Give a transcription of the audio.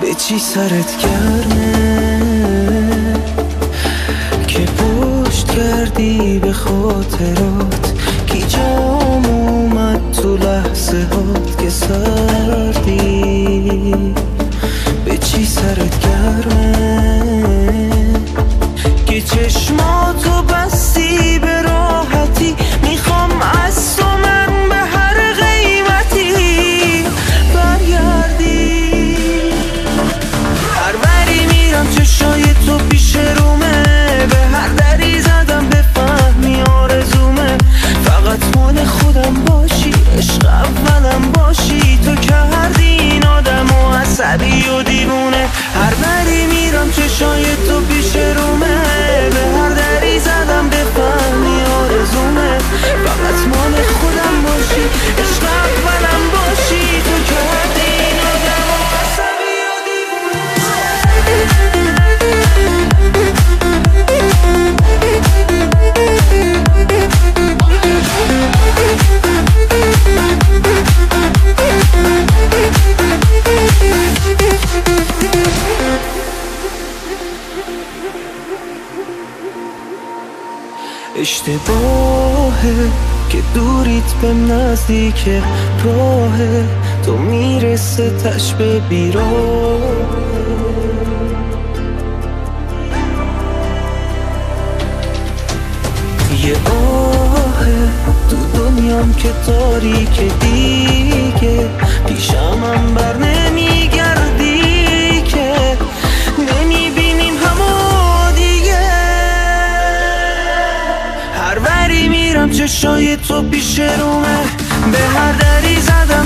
به چی سرت گرمه؟ که پشت کردی به خاطرات باشی تو کردی این آدم و عصبی و اشتباهه که دوریت به نزدیک راهه. تو می‌رسه تش به بیراه. یه آهه تو دنیام که تاریک دیگه. پیشم هم بر میرم چشای تو پیش رومه. به هر دری زدم